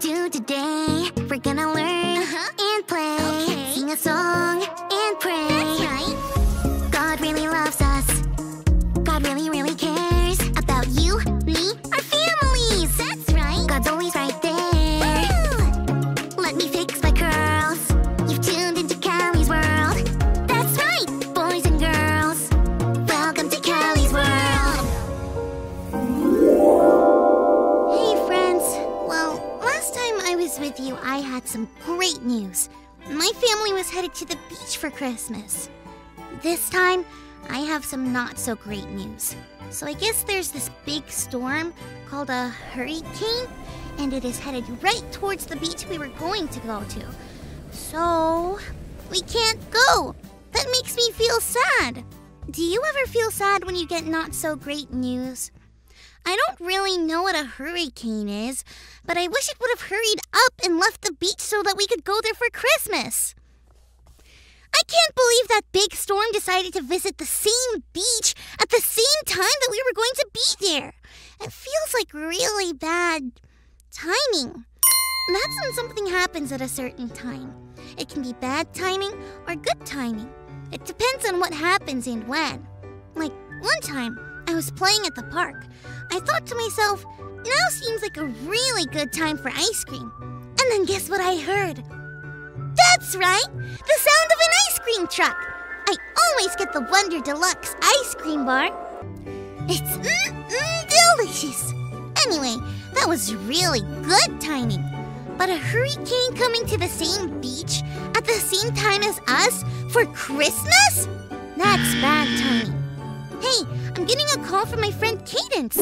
do today. We're gonna learn Uh-huh. and play, Okay. sing a song and pray. Some great news. My family was headed to the beach for Christmas. This time, I have some not so great news. So I guess there's this big storm called a hurricane, and it is headed right towards the beach we were going to go to. So, we can't go. That makes me feel sad. Do you ever feel sad when you get not so great news? I don't really know what a hurricane is, but I wish it would have hurried up and left the beach so that we could go there for Christmas. I can't believe that big storm decided to visit the same beach at the same time that we were going to be there. It feels like really bad timing. That's when something happens at a certain time. It can be bad timing or good timing. It depends on what happens and when. Like one time, I was playing at the park. I thought to myself, now seems like a really good time for ice cream. And then guess what I heard? That's right, the sound of an ice cream truck. I always get the Wonder Deluxe ice cream bar. It's mm-mm delicious. Anyway, that was really good timing. But a hurricane coming to the same beach at the same time as us for Christmas? That's bad timing. I'm getting a call from my friend Cadence.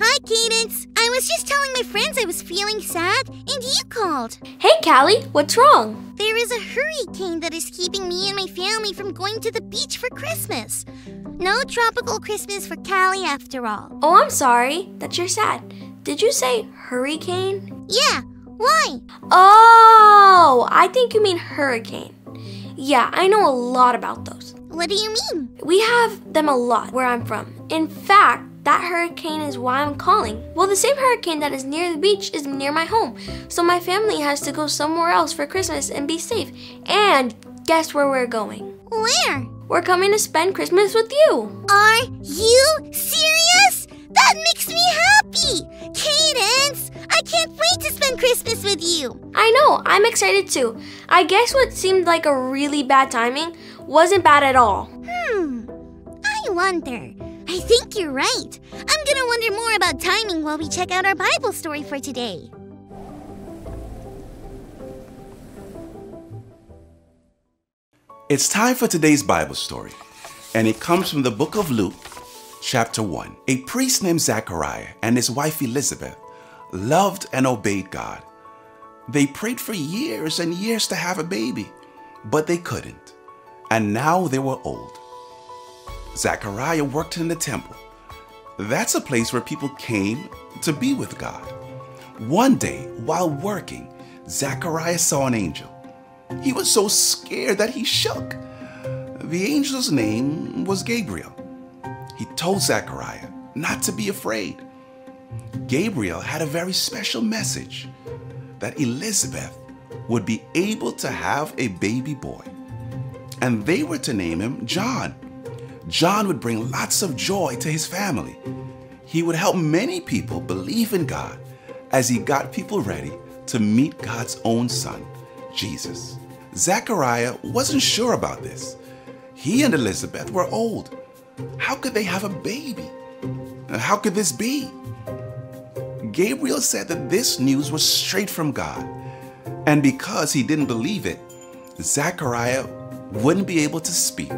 Hi, Cadence. I was just telling my friends I was feeling sad, and you called. Hey, Callie, what's wrong? There is a hurricane that is keeping me and my family from going to the beach for Christmas. No tropical Christmas for Callie after all. Oh, I'm sorry that you're sad. Did you say hurricane? Yeah, why? Oh, I think you mean hurricane. Yeah, I know a lot about those. What do you mean? We have them a lot where I'm from. In fact, that hurricane is why I'm calling. Well, the same hurricane that is near the beach is near my home. So my family has to go somewhere else for Christmas and be safe. And guess where we're going? Where? We're coming to spend Christmas with you. Are you serious? That makes me happy! Cadence! I can't wait to spend Christmas with you! I know, I'm excited too. I guess what seemed like a really bad timing wasn't bad at all. Hmm. I wonder. I think you're right. I'm gonna wonder more about timing while we check out our Bible story for today. It's time for today's Bible story, and it comes from the book of Luke, chapter 1. A priest named Zachariah and his wife Elizabeth loved and obeyed God. They prayed for years and years to have a baby, but they couldn't, and now they were old. Zachariah worked in the temple. That's a place where people came to be with God. One day, while working, Zachariah saw an angel. He was so scared that he shook. The angel's name was Gabriel. He told Zachariah not to be afraid. Gabriel had a very special message that Elizabeth would be able to have a baby boy, and they were to name him John. John would bring lots of joy to his family. He would help many people believe in God as he got people ready to meet God's own son, Jesus. Zechariah wasn't sure about this. He and Elizabeth were old. How could they have a baby? How could this be? Gabriel said that this news was straight from God. And because he didn't believe it, Zechariah wouldn't be able to speak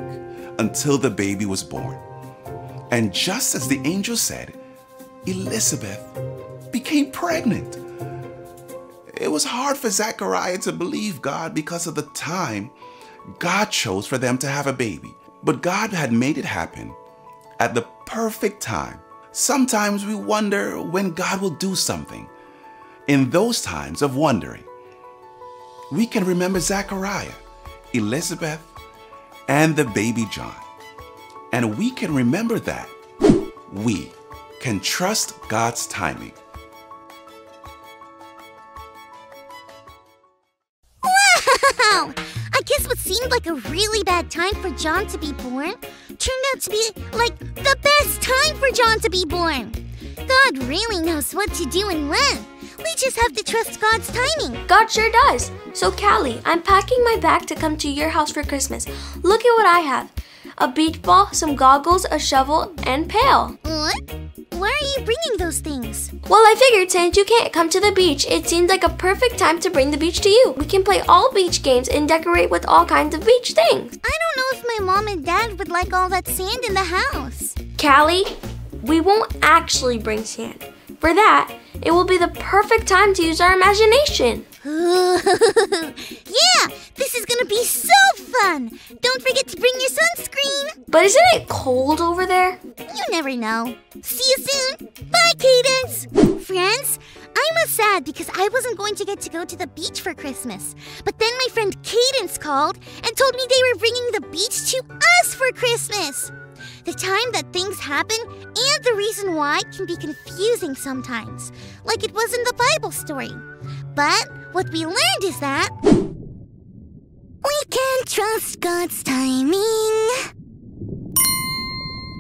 until the baby was born. And just as the angel said, Elizabeth became pregnant. It was hard for Zechariah to believe God because of the time God chose for them to have a baby. But God had made it happen at the perfect time. Sometimes we wonder when God will do something. In those times of wondering, we can remember Zechariah, Elizabeth, and the baby John. And we can remember that we can trust God's timing. Wow! I guess what seemed like a really bad time for John to be born turned out to be like the best time for John to be born. God really knows what to do and when. We just have to trust God's timing. God sure does. So, Callie, I'm packing my bag to come to your house for Christmas. Look at what I have a beach ball, some goggles, a shovel, and pail. What? Why are you bringing those things? Well, I figured since you can't come to the beach, it seemed like a perfect time to bring the beach to you. We can play all beach games and decorate with all kinds of beach things. I don't know if my mom and dad would like all that sand in the house. Callie, we won't actually bring sand. For that, it will be the perfect time to use our imagination. yeah, this is gonna be so fun. Don't forget to bring your sunscreen. But isn't it cold over there? You never know. See you soon. Bye, Cadence. Friends, I was sad because I wasn't going to get to go to the beach for Christmas. But then my friend Cadence called and told me they were bringing the beach to us for Christmas. The time that things happen and the reason why can be confusing sometimes, like it was in the Bible story. But what we learned is that we can trust God's timing.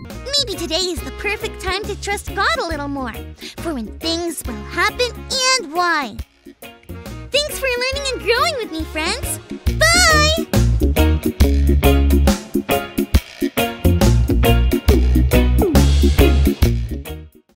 Maybe today is the perfect time to trust God a little more for when things will happen and why. Thanks for learning and growing with me, friends.